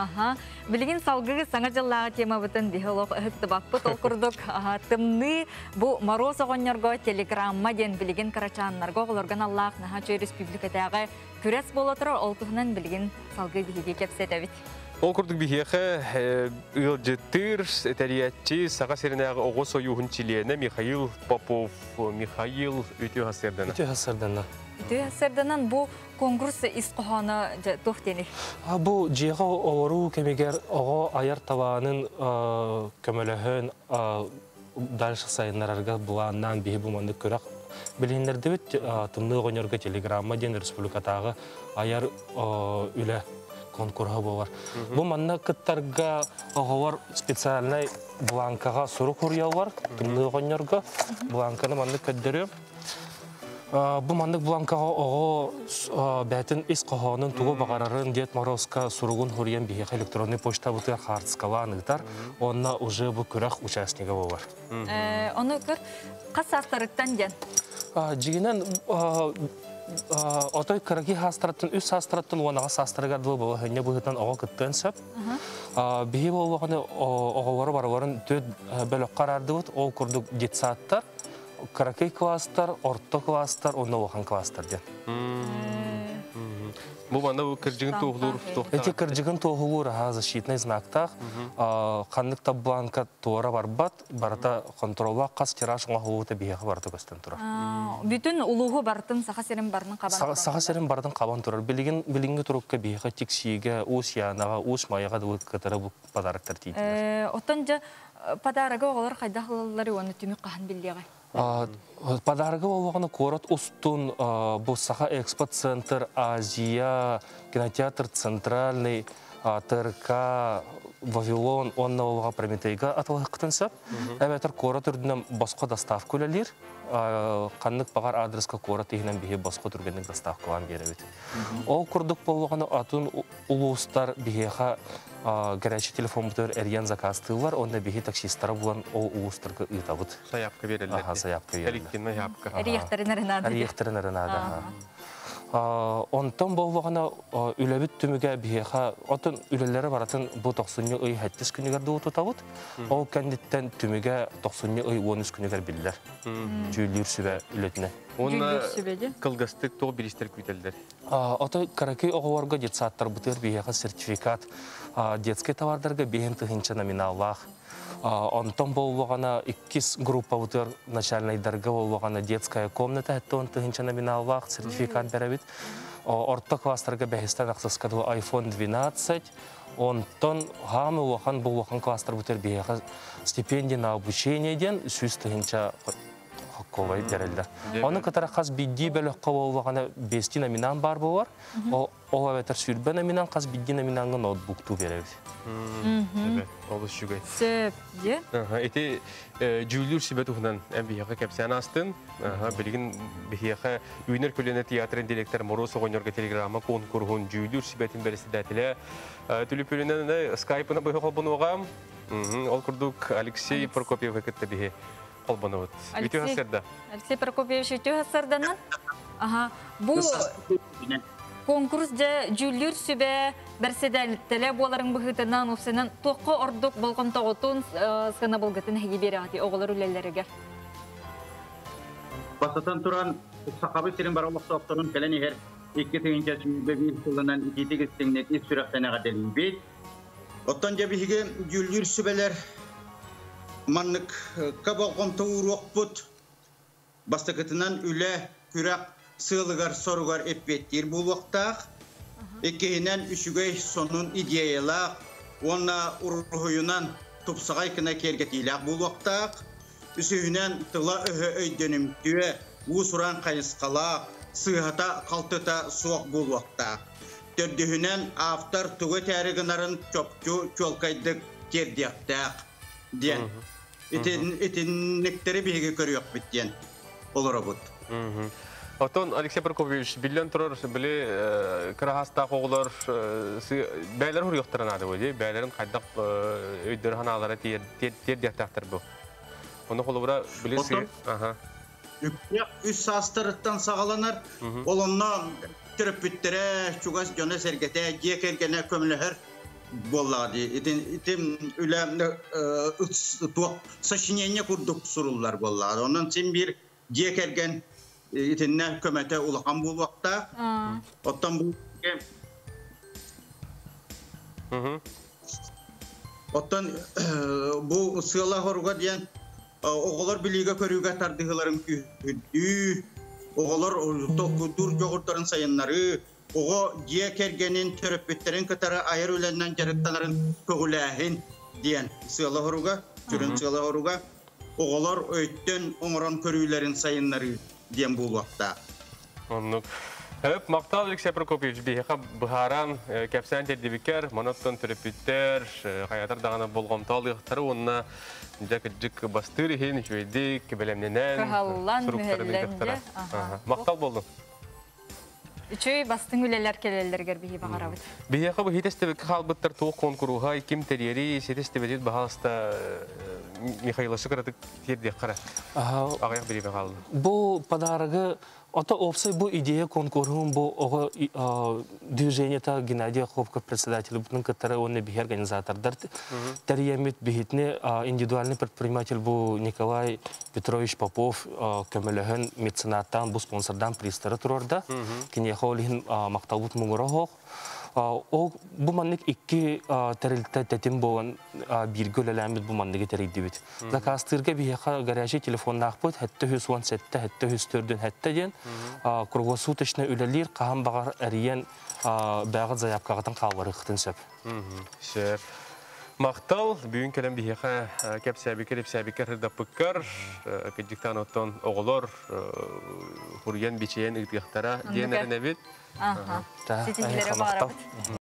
Аха, билигин саңа жыллағы тема бұтын дихолог ыхыкты баппы толкурдук. Аха, тымны бу мороз оғоннорго телеграмма ден билигин карачаннарго олорган Аллах наха чөй республикатағы күрес болотыр ол туһунан билигин салгы биһиге кепсетебит. Ол күрдік ыл жеттір этариятчи саға серінағы оғыз ойуғын чилиені Михаил Попов, Михаил өте хасердана. Өте хасырдана. Дүй сәрденен бу конкурс исқоханы тухтени. А бу жиға оору кемегер оға аяр табанын телеграмма ден аяр үле конкурха болар. Бу манна кыттарга оговор специальный бланкага суру курьялар тымны огонyorга бланканы манны көддөрөм Бу мандык бланкага ого бәтин ис кохонун тугу багарарын дед Морозка суругун хурьен бихех электронный почта бутыр хартскалан ытар онна уже бу күрәх участнига болар. Оны көр касастырыктан ден. Жигинен отой кырги хастыратын үс хастыратын онага састырыгар дыл болу хэнне бухытан ого кыттын сөп. Бихи болуғаны оголары барыларын төт бөлөк карарды бут, ол курдук детсаттар, каракей класстар, орто класстар, онна охан класстар ден. Бу манда бу кыржыгын туғлур Эти кыржыгын тоғылур ха защитный знактах, қандық табланка туара барбат, барата контролла қас тираж бияғы көстен тұра. Бүтін улуғы бартын қабан. Бардың қабан тұрар. Білген білінгі тұрыққа бияғы тексиге, янаға, маяға да бұл подарықтар дейді. Оттан жа подарығы оғалар қайдақлылары оны түмік қахан білдеғай. Подарығы болғаны корот устун бұл саха экспо-центр Азия, кинотеатр Центральный, ТРК, Вавилон, онна болға Прометейга атылығы қытынсап. Әбәтір корот үрдінен басқа доставка өлелер. Қаннық бағар адреска корот егінен бейе басқа түргендің доставкалан беребет. Ол күрдік болғаны атын улуыстар бейеға горячий телефон бұтыр әрген заказ тылар, онда бейе таксистары болан ол улуыстарға ұйтабыт. Саяпка берілді. Электинна япка. Әрияқтарын әрінады. Әрияқтарын әрінады. Онтан болғаны үләбіт түміге бейеға, отын үлелері баратын бұл 90 үй хәттіс күнігерді ұтытабыт. Ол кәндеттен түміге 90 үй 13 күнігер білдер. Жүйілер сүбә үлетіне. Сүбеде. кылгастык тоғы билистер күйтелдер. Ота каракей оғуарга детсаттар бұтыр бейеға сертификат детский товардарға бейін тұхынча номиналлах. Онтон болуғана иккис группа бұтыр начальныйдарға болуғана детская комната әтті он тұхынча номиналлах сертификат бәрәбіт. Орта класстарға бәхістен ақсыскаду iPhone 12, Онтон хамы уахан бұл уахан класстар бұтыр бейеға стипендия на обучение ден сүз тұхынча ковай берелдер. Оны кытара қаз бидди бөлөк қабылғана бести номинан бар болар. Ол әветер сүрбе номинан қаз бидди номинанғы ноутбукту беребіз. Ол үшігай. Сөп, де? Эти жүлдүр сибет ухнан әм бияқа кәпсән астын. Білген бияқа үйнер көліне театрын директор Мороз оғынерге телеграмма конкурғын жүлдүр сибетін бересі дәтілі. Түліп өлінен скайпына бұйы қолбын оғам. Ол күрдік Алексей Прокопьев әкетті бие қолбаны бұд. Үті хасырда. Алексей Прокопьевич үті хасырданын? Аха, бұл конкурс же жүлдүр сүбе берседәлтеле боларын бұхытынан ұсынан тоққа ордық болған тоғытын сына болғытын хеге бері ати оғылар үлелерігер. Басатан туран сақабы сирин бар олық соқтырын кәлен егер екі тегенче сүбе бір сылынан икеті кестеңнет ис сүрәқтәне ғаделін бейт. Оттан жабихиге жүлдүр сүбелер маннык кабалгом тауруок бут бастакытынан үле күрәк сыылыгар соругар эппеттир бул вактак эккеһинен үчүгөй сонун идеялак онна урухуюнан тупсагай кына кергетилак бул вактак үсүһүнен тыла өһө өйдөнүмтүө уусуран кайыскалак сыыхата калтыта суок бул вактак төрдүһүнен автор тугы тәригинарын чопчу чолкайдык тердиактак диэн. Итинниктери биһиги көрүөк биттиэн олоробут. Отон Алексей Прокопьевич, биллион турар биле кырахаста коголор бәйләр хуруяктаран ады бу, бәйләрен кайдак өйдөр ханалары тер тер дияктактар бу. Оны холобра биле си, аха. Үс састырыттан сагаланар, олонна төрөп бүттере, чугас жона сергете, жекергене көмлөһөр, боллады. Итин итин үле туак сочинение курдук суруллар боллады. Онан сен бир жекерген итинне көмөтө улакан бул вакта. А, Оттан бу Мгм. Оттан бу сыла хоруга диен оголор билиге көрүүгө тардыгыларын күдүү оголор токудур жогурдарын сайыннары ого жие кергенин төрөппүттерин кытары айыр үленнен жарыктанарын көгүлээхин диен сыла хоруга жүрүн сыла хоруга оголор өйттөн оңорон көрүүлөрүн сайыннары диен бул вакта Оннук. Хөп мактал Алексей Прокопьевич бихеха быхаран кепсен тердибикер, моноттон төрөпүттер, хаятар дагана болгомтал ыктары онна бастыр хин жүйдик белемненен. Кыһаллан, суруктарын мүһэлләнде. ыктара. Аха. Аха. Мактал үчүй бастың үлелер келелергер бихи бағарабыт. Бихеха бу хитестебек ким терьери сетестебедит бахаста Михаил Сократык тердек кара. Аха, Агаяк беребе калды. Бу подарыгы Ото опсай бу идея ого и- а, движениета Геннадия Хопков председатель бутун кытары онны бихи организатордар бихитне а, индивидуальный предприниматель бу Николай Петрович Попов а, көмөлөһөн меценаттан бу спонсордан пристары турарда. Кинеха олихин мактабут муңурохох. Ол бу маннык икки терилте тетим болан бирге өлеләмит бу манныгы терейди бит. Заказтырга бияха гаражи телефон нахпыт, хәтта хүс ван сәтте, хәтта хүс төрдөн хәтта ден. Каһам багар әриен сөп. Шер. Мактал бүгүн келем бихеха кепсәбикер кепсәбикер дапыккар кедиктан оттон оголор хурген бичен ыгтыктара Андыка. диенерне бит. Аха. Та, Сетингелері айха мақтал. бағарабыт.